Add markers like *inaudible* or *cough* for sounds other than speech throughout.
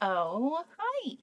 Oh, hi.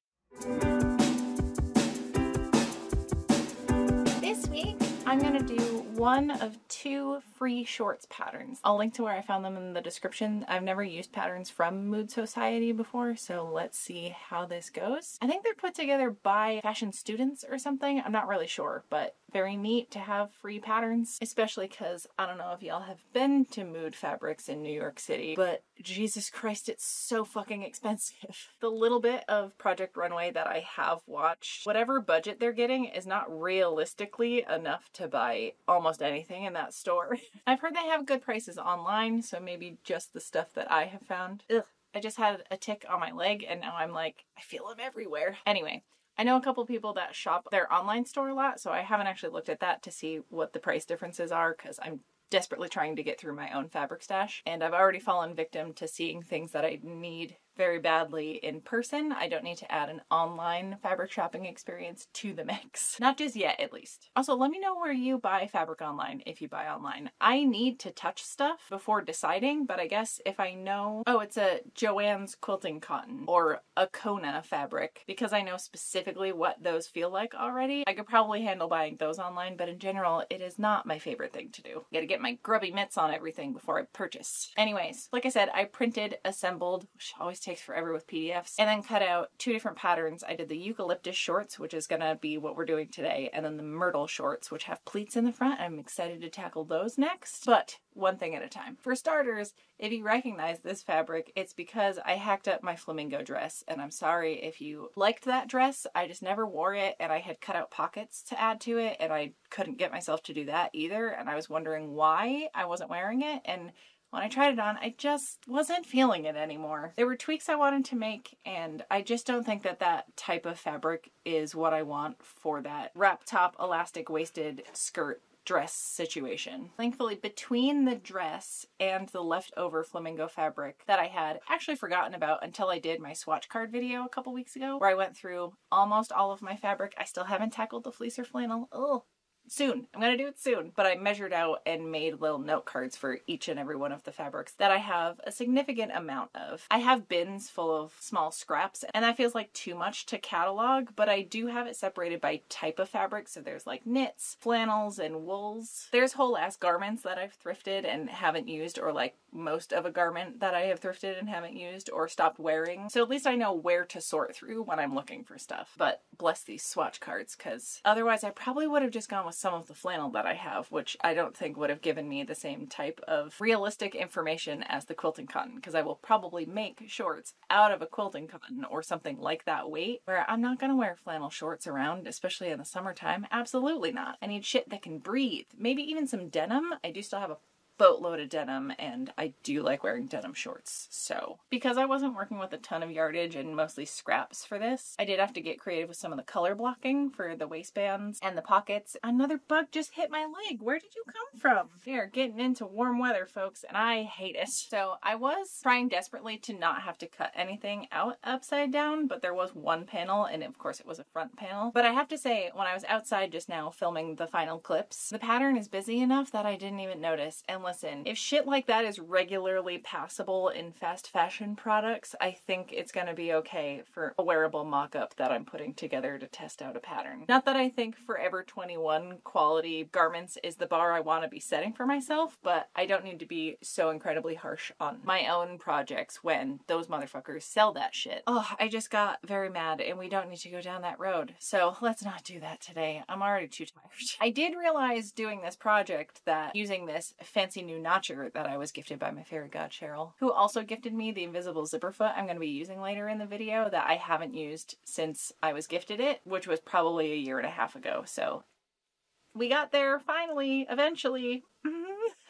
This week, I'm going to do one of two free shorts patterns. I'll link to where I found them in the description. I've never used patterns from Mood Sewciety before, so let's see how this goes. I think they're put together by fashion students or something. I'm not really sure, but very neat to have free patterns, especially because I don't know if y'all have been to Mood Fabrics in New York City, but Jesus Christ, it's so fucking expensive. *laughs* The little bit of Project Runway that I have watched, whatever budget they're getting is not realistically enough to buy almost anything in that store. *laughs* I've heard they have good prices online, so maybe just the stuff that I have found. Ugh. I just had a tick on my leg and now I'm like, I feel them everywhere. Anyway, I know a couple people that shop their online store a lot, so I haven't actually looked at that to see what the price differences are because I'm desperately trying to get through my own fabric stash. And I've already fallen victim to seeing things that I need very badly in person. I don't need to add an online fabric shopping experience to the mix. *laughs* Not just yet, at least. Also, let me know where you buy fabric online if you buy online. I need to touch stuff before deciding, but I guess if I know, oh, it's a Joann's quilting cotton or a Kona fabric, because I know specifically what those feel like already, I could probably handle buying those online, but in general, it is not my favorite thing to do. I Gotta get my grubby mitts on everything before I purchase. Anyways, like I said, I printed, assembled, which always takes forever with PDFs, and then cut out two different patterns. I did the eucalyptus shorts, which is gonna be what we're doing today, and then the myrtle shorts, which have pleats in the front. I'm excited to tackle those next, but one thing at a time. For starters, if you recognize this fabric, it's because I hacked up my flamingo dress, and I'm sorry if you liked that dress. I just never wore it, and I had cut out pockets to add to it, and I couldn't get myself to do that either, and I was wondering why I wasn't wearing it, and when I tried it on, I just wasn't feeling it anymore. There were tweaks I wanted to make, and I just don't think that that type of fabric is what I want for that wrap top elastic waisted skirt dress situation. Thankfully, between the dress and the leftover flamingo fabric that I had actually forgotten about until I did my swatch card video a couple weeks ago, where I went through almost all of my fabric. I still haven't tackled the fleece or flannel. Oh, soon. I'm gonna do it soon. But I measured out and made little note cards for each and every one of the fabrics that I have a significant amount of. I have bins full of small scraps, and that feels like too much to catalog, but I do have it separated by type of fabric. So there's like knits, flannels, and wools. There's whole ass garments that I've thrifted and haven't used, or like most of a garment that I have thrifted and haven't used or stopped wearing. So at least I know where to sort through when I'm looking for stuff. But bless these swatch cards, because otherwise I probably would have just gone with some of the flannel that I have, which I don't think would have given me the same type of realistic information as the quilting cotton, because I will probably make shorts out of a quilting cotton or something like that weight, where I'm not gonna wear flannel shorts around, especially in the summertime. Absolutely not. I need shit that can breathe. Maybe even some denim. I do still have a boatload of denim and I do like wearing denim shorts. So because I wasn't working with a ton of yardage and mostly scraps for this, I did have to get creative with some of the color blocking for the waistbands and the pockets. Another bug just hit my leg. Where did you come from? We are getting into warm weather, folks, and I hate it. So I was trying desperately to not have to cut anything out upside down, but there was one panel and of course it was a front panel. But I have to say, when I was outside just now filming the final clips, the pattern is busy enough that I didn't even notice. And listen, if shit like that is regularly passable in fast fashion products, I think it's gonna be okay for a wearable mock-up that I'm putting together to test out a pattern. Not that I think Forever 21 quality garments is the bar I want to be setting for myself, but I don't need to be so incredibly harsh on my own projects when those motherfuckers sell that shit. Oh, I just got very mad and we don't need to go down that road. So let's not do that today. I'm already too tired. I did realize doing this project that using this fancy new notcher that I was gifted by my fairy god Cheryl, who also gifted me the invisible zipper foot I'm going to be using later in the video that I haven't used since I was gifted it, which was probably a year and a half ago. So we got there finally, eventually. Mm-hmm.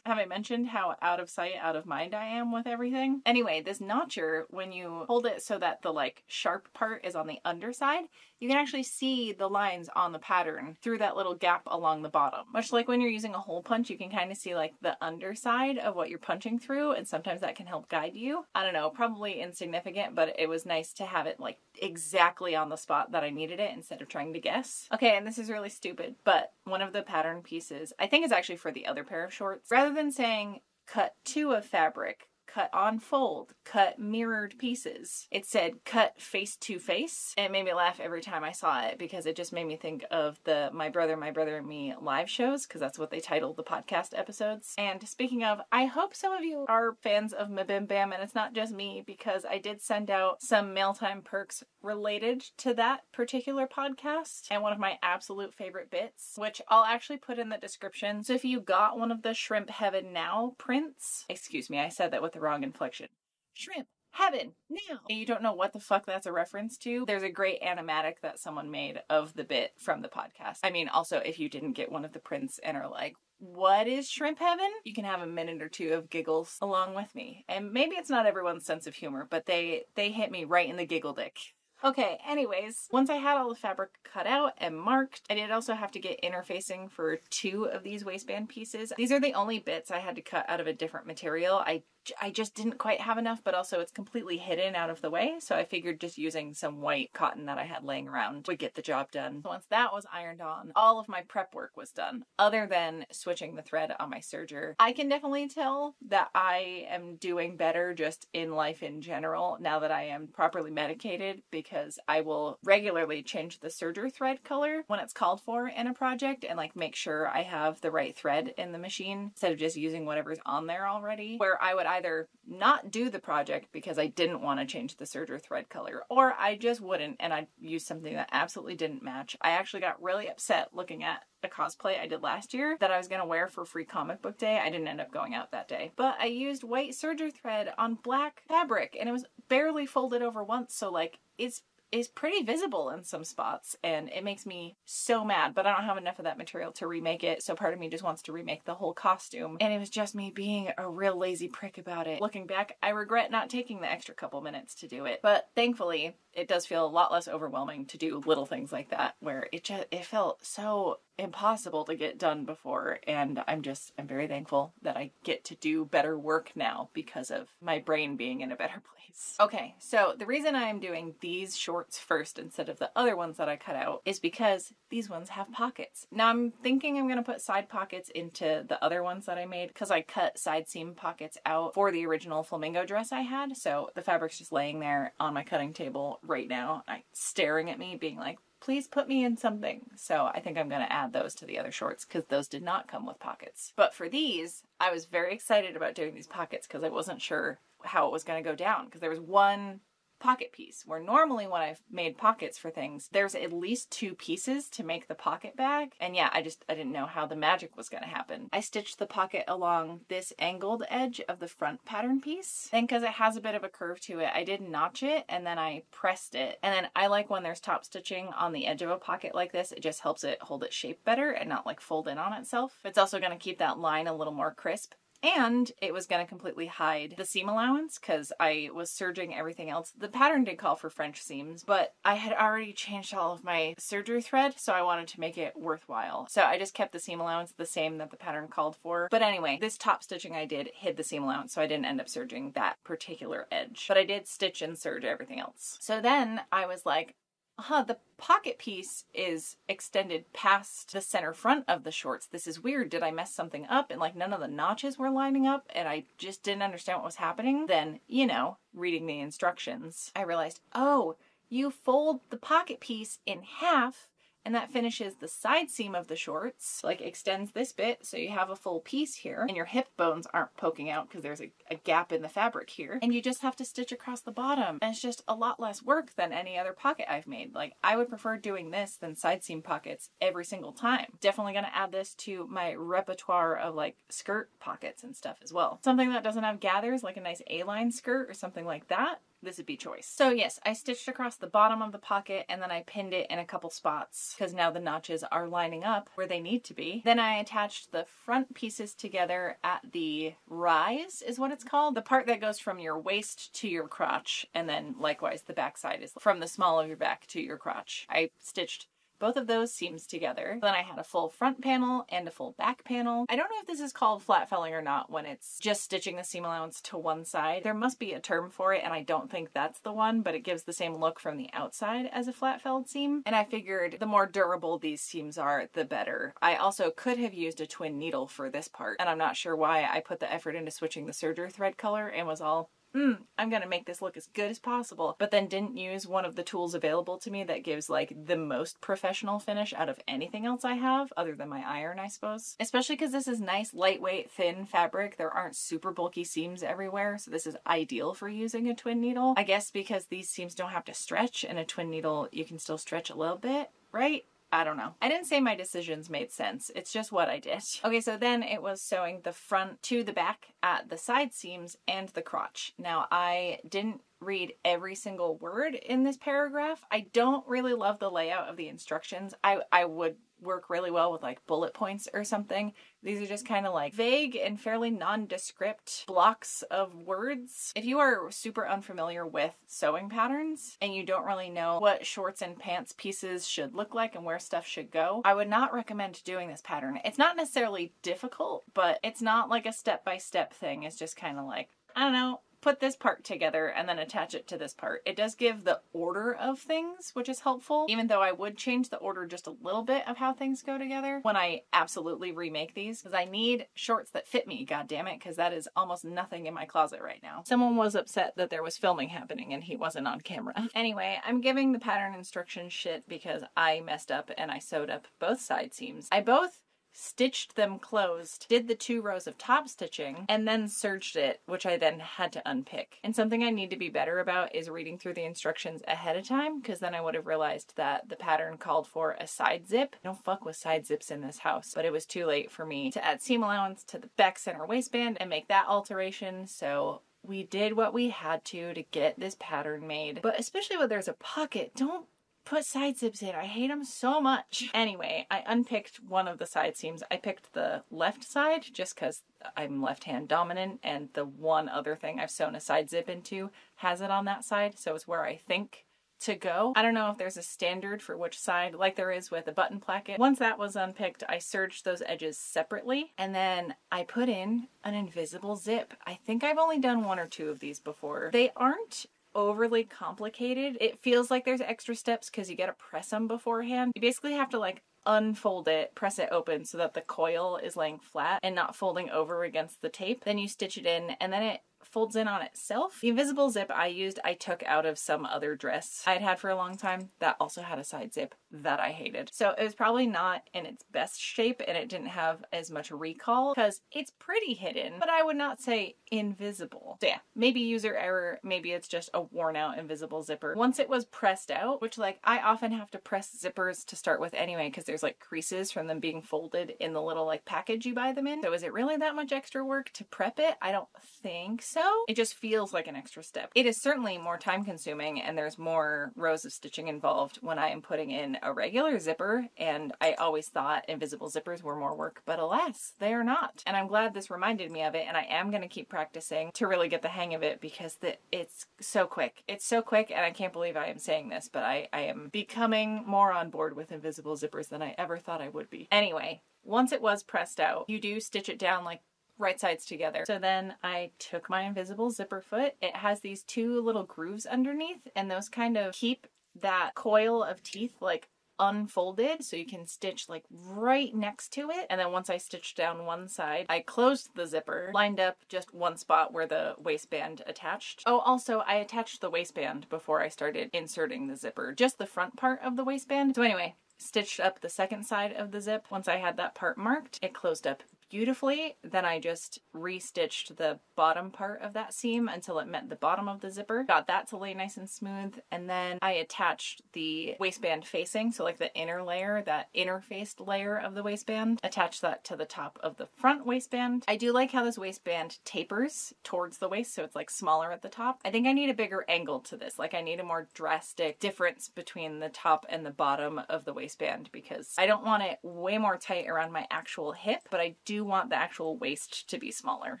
Have I mentioned how out of sight, out of mind I am with everything? Anyway, this notcher, when you hold it so that the like sharp part is on the underside, you can actually see the lines on the pattern through that little gap along the bottom. Much like when you're using a hole punch, you can kind of see like the underside of what you're punching through, and sometimes that can help guide you. I don't know, probably insignificant, but it was nice to have it like exactly on the spot that I needed it instead of trying to guess. Okay, and this is really stupid, but one of the pattern pieces, I think is actually for the other pair of shorts, rather than saying cut two of fabric, cut on fold, cut mirrored pieces. It said cut face to face. And it made me laugh every time I saw it because it just made me think of the My Brother, My Brother and Me live shows because that's what they titled the podcast episodes. And speaking of, I hope some of you are fans of MBMBaM and it's not just me because I did send out some mail time perks related to that particular podcast and one of my absolute favorite bits, which I'll actually put in the description. So if you got one of the Shrimp Heaven Now prints, excuse me, I said that with the wrong inflection. Shrimp heaven now. You don't know what the fuck that's a reference to. There's a great animatic that someone made of the bit from the podcast. I mean, also, if you didn't get one of the prints and are like, what is shrimp heaven? You can have a minute or two of giggles along with me. And maybe it's not everyone's sense of humor, but they they hit me right in the giggle dick. Okay, anyways, once I had all the fabric cut out and marked, I did also have to get interfacing for two of these waistband pieces. These are the only bits I had to cut out of a different material. I I just didn't quite have enough, but also it's completely hidden out of the way. So I figured just using some white cotton that I had laying around would get the job done. Once that was ironed on, all of my prep work was done, other than switching the thread on my serger. I can definitely tell that I am doing better just in life in general now that I am properly medicated because I will regularly change the serger thread color when it's called for in a project and like make sure I have the right thread in the machine instead of just using whatever's on there already. Where I would either not do the project because I didn't want to change the serger thread color, or I just wouldn't and I'd use something that absolutely didn't match. I actually got really upset looking at a cosplay I did last year that I was gonna wear for free comic book day. I didn't end up going out that day. But I used white serger thread on black fabric and it was barely folded over once, so like it's is pretty visible in some spots and it makes me so mad but i don't have enough of that material to remake it so part of me just wants to remake the whole costume. And it was just me being a real lazy prick about it. Looking back i regret not taking the extra couple minutes to do it but thankfully it does feel a lot less overwhelming to do little things like that where it just it felt so impossible to get done before and i'm just i'm very thankful that i get to do better work now because of my brain being in a better *laughs* place. Okay so the reason i'm doing these shorts first instead of the other ones that i cut out is because these ones have pockets. Now i'm thinking i'm going to put side pockets into the other ones that i made because i cut side seam pockets out for the original flamingo dress i had. So the fabric's just laying there on my cutting table right now staring at me being like please put me in something. So I think I'm going to add those to the other shorts because those did not come with pockets. But for these, I was very excited about doing these pockets because I wasn't sure how it was going to go down because there was one pocket piece where normally when I've made pockets for things there's at least two pieces to make the pocket bag and yeah I just I didn't know how the magic was going to happen. I stitched the pocket along this angled edge of the front pattern piece then because it has a bit of a curve to it I did notch it and then I pressed it and then I like when there's top stitching on the edge of a pocket like this it just helps it hold its shape better and not like fold in on itself. It's also going to keep that line a little more crisp and it was going to completely hide the seam allowance because I was serging everything else. The pattern did call for French seams, but I had already changed all of my serger thread, so I wanted to make it worthwhile. So I just kept the seam allowance the same that the pattern called for. But anyway, this top stitching I did hid the seam allowance, so I didn't end up serging that particular edge. But I did stitch and serge everything else. So then I was like, huh, the pocket piece is extended past the center front of the shorts. This is weird. Did I mess something up? And like none of the notches were lining up and I just didn't understand what was happening. Then, you know, reading the instructions, I realized, oh, you fold the pocket piece in half and that finishes the side seam of the shorts, like extends this bit so you have a full piece here and your hip bones aren't poking out because there's a, a, gap in the fabric here and you just have to stitch across the bottom and it's just a lot less work than any other pocket I've made. Like I would prefer doing this than side seam pockets every single time. Definitely gonna add this to my repertoire of like skirt pockets and stuff as well. Something that doesn't have gathers like a nice A-line skirt or something like that this would be choice. So yes, I stitched across the bottom of the pocket and then I pinned it in a couple spots because now the notches are lining up where they need to be. Then I attached the front pieces together at the rise is what it's called. The part that goes from your waist to your crotch and then likewise the back side is from the small of your back to your crotch. I stitched both of those seams together. Then I had a full front panel and a full back panel. I don't know if this is called flat felling or not when it's just stitching the seam allowance to one side. There must be a term for it and I don't think that's the one, but it gives the same look from the outside as a flat felled seam. And I figured the more durable these seams are, the better. I also could have used a twin needle for this part and I'm not sure why I put the effort into switching the serger thread color and was all mm, I'm gonna make this look as good as possible, but then didn't use one of the tools available to me that gives like the most professional finish out of anything else I have, other than my iron, I suppose. Especially because this is nice, lightweight, thin fabric. There aren't super bulky seams everywhere, so this is ideal for using a twin needle. I guess because these seams don't have to stretch, and a twin needle you can still stretch a little bit, right? I don't know. I didn't say my decisions made sense. It's just what I did. *laughs* Okay, so then it was sewing the front to the back at the side seams and the crotch. Now I didn't read every single word in this paragraph. I don't really love the layout of the instructions. I, I would work really well with like bullet points or something. These are just kind of like vague and fairly nondescript blocks of words. If you are super unfamiliar with sewing patterns and you don't really know what shorts and pants pieces should look like and where stuff should go, I would not recommend doing this pattern. It's not necessarily difficult, but it's not like a step by step thing. It's just kind of like, I don't know, put this part together and then attach it to this part. It does give the order of things, which is helpful, even though I would change the order just a little bit of how things go together when I absolutely remake these, because I need shorts that fit me, god damn it, because that is almost nothing in my closet right now. Someone was upset that there was filming happening and he wasn't on camera. *laughs* anyway, I'm giving the pattern instruction shit because I messed up and I sewed up both side seams. I both stitched them closed, did the two rows of top stitching, and then serged it, which I then had to unpick. And something I need to be better about is reading through the instructions ahead of time, because then I would have realized that the pattern called for a side zip. I don't fuck with side zips in this house, but it was too late for me to add seam allowance to the back center waistband and make that alteration, so we did what we had to to get this pattern made. But especially when there's a pocket, don't put side zips in. I hate them so much. *laughs* Anyway, I unpicked one of the side seams. I picked the left side just because I'm left hand dominant and the one other thing I've sewn a side zip into has it on that side. So it's where I think to go. I don't know if there's a standard for which side, like there is with a button placket. Once that was unpicked, I serged those edges separately and then I put in an invisible zip. I think I've only done one or two of these before. They aren't overly complicated. It feels like there's extra steps because you gotta press them beforehand. You basically have to like unfold it, press it open so that the coil is laying flat and not folding over against the tape. Then you stitch it in and then it folds in on itself. The invisible zip I used, I took out of some other dress I'd had for a long time that also had a side zip that I hated. So it was probably not in its best shape and it didn't have as much recall because it's pretty hidden, but I would not say invisible. So yeah, maybe user error, maybe it's just a worn out invisible zipper. Once it was pressed out, which like I often have to press zippers to start with anyway because there's like creases from them being folded in the little like package you buy them in. So is it really that much extra work to prep it? I don't think so. It just feels like an extra step. It is certainly more time consuming and there's more rows of stitching involved when I am putting in a regular zipper and I always thought invisible zippers were more work, but alas, they are not. And I'm glad this reminded me of it and I am going to keep practicing to really get the hang of it because the, it's so quick. It's so quick and I can't believe I am saying this, but I, I am becoming more on board with invisible zippers than I ever thought I would be. Anyway, once it was pressed out, you do stitch it down like right sides together. So then I took my invisible zipper foot. It has these two little grooves underneath and those kind of keep that coil of teeth like unfolded so you can stitch like right next to it and then once I stitched down one side I closed the zipper lined up just one spot where the waistband attached oh also I attached the waistband before I started inserting the zipper just the front part of the waistband so anyway stitched up the second side of the zip once I had that part marked it closed up beautifully. Then I just restitched the bottom part of that seam until it met the bottom of the zipper. Got that to lay nice and smooth. And then I attached the waistband facing, so like the inner layer, that interfaced layer of the waistband, attached that to the top of the front waistband. I do like how this waistband tapers towards the waist, so it's like smaller at the top. I think I need a bigger angle to this. Like I need a more drastic difference between the top and the bottom of the waistband because I don't want it way more tight around my actual hip, but I do do want the actual waist to be smaller,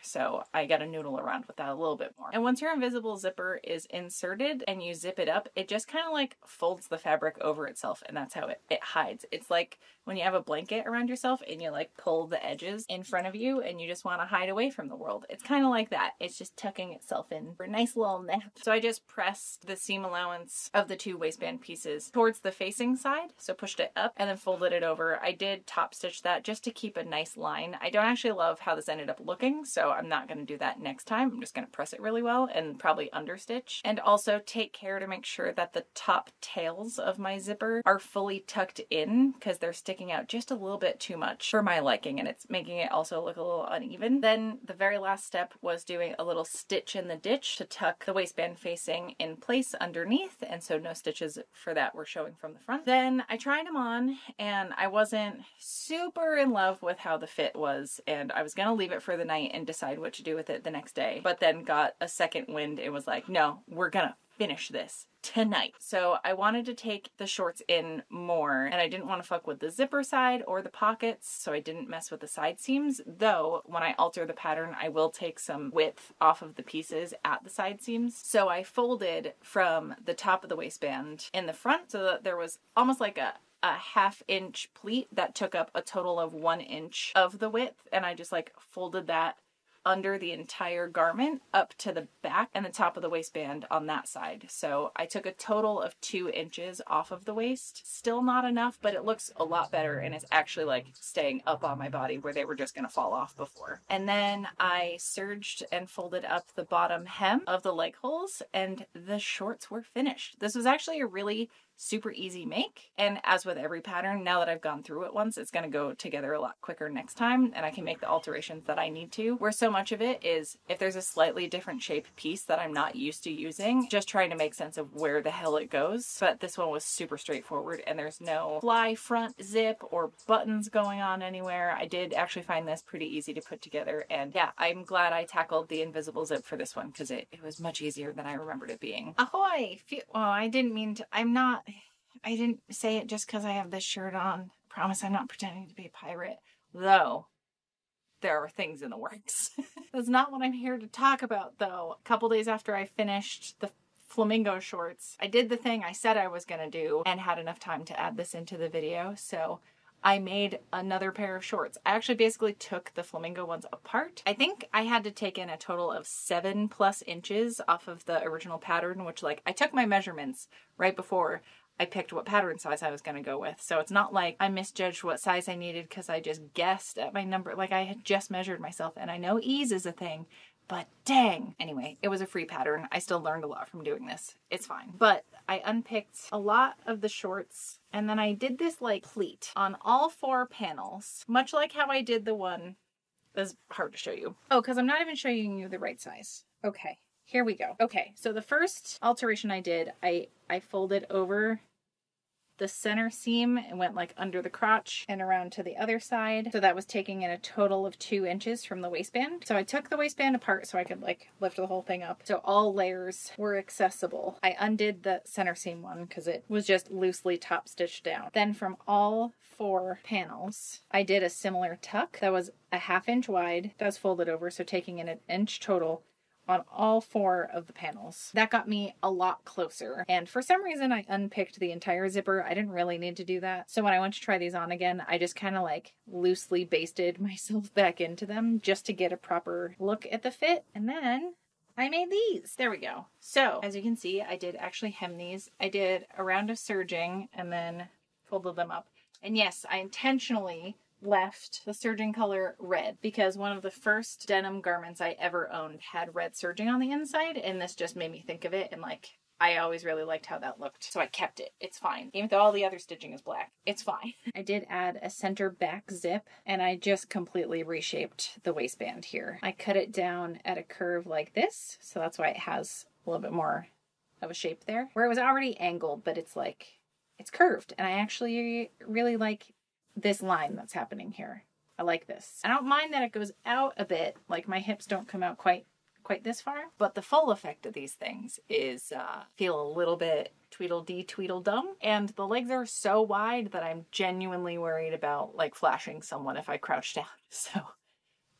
so I gotta noodle around with that a little bit more. And once your invisible zipper is inserted and you zip it up, it just kind of like folds the fabric over itself and that's how it, it hides. It's like when you have a blanket around yourself and you like pull the edges in front of you and you just want to hide away from the world. It's kind of like that. It's just tucking itself in for a nice little nap. So I just pressed the seam allowance of the two waistband pieces towards the facing side. So pushed it up and then folded it over. I did top stitch that just to keep a nice line. I don't actually love how this ended up looking, so I'm not going to do that next time. I'm just going to press it really well and probably understitch. And also take care to make sure that the top tails of my zipper are fully tucked in because they're sticking out just a little bit too much for my liking and it's making it also look a little uneven. Then the very last step was doing a little stitch in the ditch to tuck the waistband facing in place underneath and so no stitches for that were showing from the front. Then I tried them on and I wasn't super in love with how the fit was and I was gonna leave it for the night and decide what to do with it the next day but then got a second wind and was like no we're gonna finish this tonight. So I wanted to take the shorts in more and I didn't want to fuck with the zipper side or the pockets so I didn't mess with the side seams though when I alter the pattern I will take some width off of the pieces at the side seams. So I folded from the top of the waistband in the front so that there was almost like a a half inch pleat that took up a total of one inch of the width and I just like folded that under the entire garment up to the back and the top of the waistband on that side. So I took a total of two inches off of the waist. Still not enough, but it looks a lot better and it's actually like staying up on my body where they were just gonna fall off before. And then I serged and folded up the bottom hem of the leg holes and the shorts were finished. This was actually a really super easy make. And as with every pattern, now that I've gone through it once, it's going to go together a lot quicker next time and I can make the alterations that I need to. Where so much of it is if there's a slightly different shape piece that I'm not used to using, just trying to make sense of where the hell it goes. But this one was super straightforward and there's no fly front zip or buttons going on anywhere. I did actually find this pretty easy to put together. And yeah, I'm glad I tackled the invisible zip for this one because it, it was much easier than I remembered it being. Oh, Ahoy! Well, I didn't mean to, I'm not I didn't say it just because I have this shirt on. Promise I'm not pretending to be a pirate. Though, there are things in the works. *laughs* That's not what I'm here to talk about, though. A couple days after I finished the flamingo shorts, I did the thing I said I was to do and had enough time to add this into the video. So I made another pair of shorts. I actually basically took the flamingo ones apart. I think I had to take in a total of seven plus inches off of the original pattern, which like I took my measurements right before I picked what pattern size I was going to go with. So it's not like I misjudged what size I needed because I just guessed at my number. Like I had just measured myself and I know ease is a thing, but dang. Anyway, it was a free pattern. I still learned a lot from doing this. It's fine. But I unpicked a lot of the shorts and then I did this like pleat on all four panels, much like how I did the one that's hard to show you. Oh, because I'm not even showing you the right size. Okay. Here we go. Okay, so the first alteration I did, I, I folded over the center seam and went like under the crotch and around to the other side. So that was taking in a total of two inches from the waistband. So I took the waistband apart so I could like lift the whole thing up. So all layers were accessible. I undid the center seam one because it was just loosely top stitched down. Then from all four panels, I did a similar tuck that was a half inch wide. That was folded over. So taking in an inch total on all four of the panels. That got me a lot closer. And for some reason, I unpicked the entire zipper. I didn't really need to do that. So when I went to try these on again, I just kind of like loosely basted *laughs* myself back into them just to get a proper look at the fit. And then I made these. There we go. So as you can see, I did actually hem these. I did a round of serging and then folded them up. And yes, I intentionally left the serging color red because one of the first denim garments I ever owned had red serging on the inside, and this just made me think of it and like I always really liked how that looked, so I kept it. It's fine. Even though all the other stitching is black, it's fine. *laughs* I did add a center back zip, and I just completely reshaped the waistband here. I cut it down at a curve like this, so that's why it has a little bit more of a shape there. Where it was already angled, but it's like, it's curved, and I actually really like this line that's happening here. I like this. I don't mind that it goes out a bit, like my hips don't come out quite quite this far, but the full effect of these things is uh, feel a little bit tweedledee tweedledum and the legs are so wide that I'm genuinely worried about like flashing someone if I crouch down. *laughs* So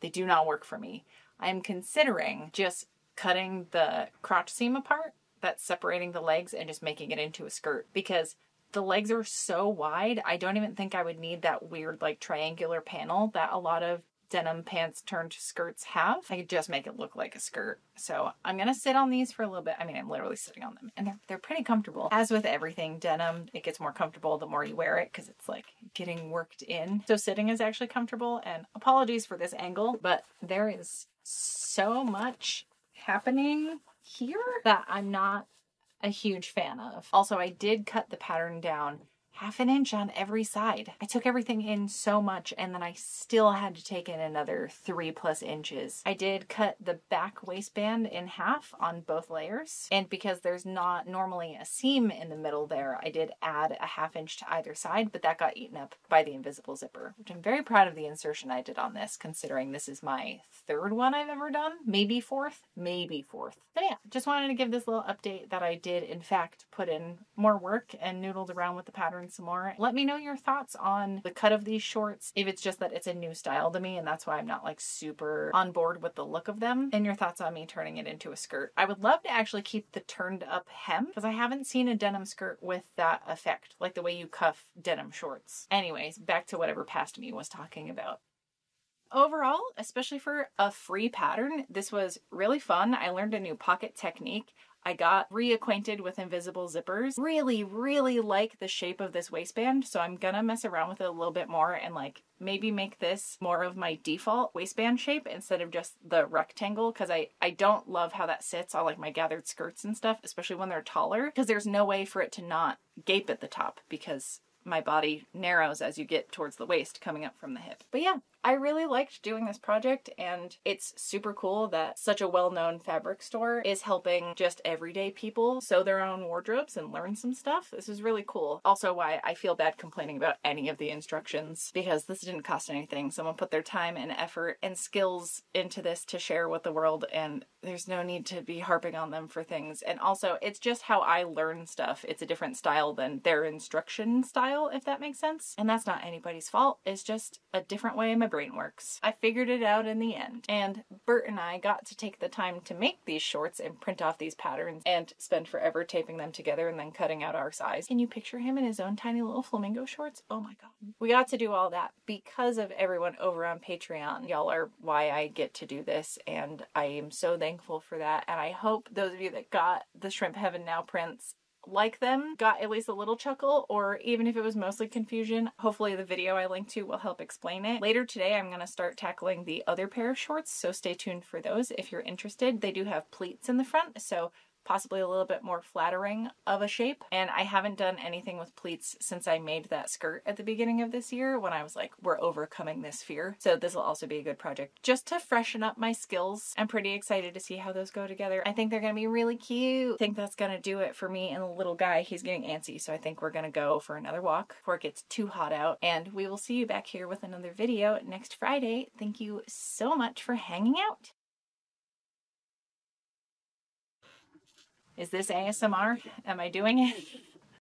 They do not work for me. I am considering just cutting the crotch seam apart that's separating the legs and just making it into a skirt because the legs are so wide. I don't even think I would need that weird like triangular panel that a lot of denim pants turned skirts have. I could just make it look like a skirt. So I'm gonna sit on these for a little bit. I mean, I'm literally sitting on them and they're, they're pretty comfortable. As with everything denim, it gets more comfortable the more you wear it because it's like getting worked in. So sitting is actually comfortable and apologies for this angle, but there is so much happening here that I'm not a huge fan of. Also, I did cut the pattern down half an inch on every side. I took everything in so much and then I still had to take in another three plus inches. I did cut the back waistband in half on both layers. And because there's not normally a seam in the middle there, I did add a half inch to either side, but that got eaten up by the invisible zipper, which I'm very proud of the insertion I did on this, considering this is my third one I've ever done. Maybe fourth, maybe fourth. But yeah, just wanted to give this little update that I did in fact put in more work and noodled around with the pattern some more. Let me know your thoughts on the cut of these shorts, if it's just that it's a new style to me and that's why I'm not like super on board with the look of them, and your thoughts on me turning it into a skirt. I would love to actually keep the turned up hem because I haven't seen a denim skirt with that effect, like the way you cuff denim shorts. Anyways, back to whatever past me was talking about overall, especially for a free pattern, this was really fun. I learned a new pocket technique. I got reacquainted with invisible zippers. Really, really like the shape of this waistband, so I'm gonna mess around with it a little bit more and like maybe make this more of my default waistband shape instead of just the rectangle because I, I don't love how that sits on like my gathered skirts and stuff, especially when they're taller because there's no way for it to not gape at the top because my body narrows as you get towards the waist coming up from the hip. But yeah, I really liked doing this project and it's super cool that such a well-known fabric store is helping just everyday people sew their own wardrobes and learn some stuff. This is really cool. Also why I feel bad complaining about any of the instructions because this didn't cost anything. Someone put their time and effort and skills into this to share with the world and there's no need to be harping on them for things. And also it's just how I learn stuff. It's a different style than their instruction style, if that makes sense. And that's not anybody's fault. It's just a different way my brain works. I figured it out in the end. And Bert and I got to take the time to make these shorts and print off these patterns and spend forever taping them together and then cutting out our size. Can you picture him in his own tiny little flamingo shorts? Oh my god. We got to do all that because of everyone over on Patreon. Y'all are why I get to do this and I am so thankful for that. And I hope those of you that got the Shrimp Heaven Now prints like them got at least a little chuckle, or even if it was mostly confusion, hopefully the video I linked to will help explain it. Later today, I'm going to start tackling the other pair of shorts, so stay tuned for those if you're interested. They do have pleats in the front, so possibly a little bit more flattering of a shape. And I haven't done anything with pleats since I made that skirt at the beginning of this year when I was like, we're overcoming this fear. So this will also be a good project just to freshen up my skills. I'm pretty excited to see how those go together. I think they're gonna be really cute. I think that's gonna do it for me and the little guy. He's getting antsy, so I think we're gonna go for another walk before it gets too hot out. And we will see you back here with another video next Friday. Thank you so much for hanging out. Is this ASMR? Am I doing it?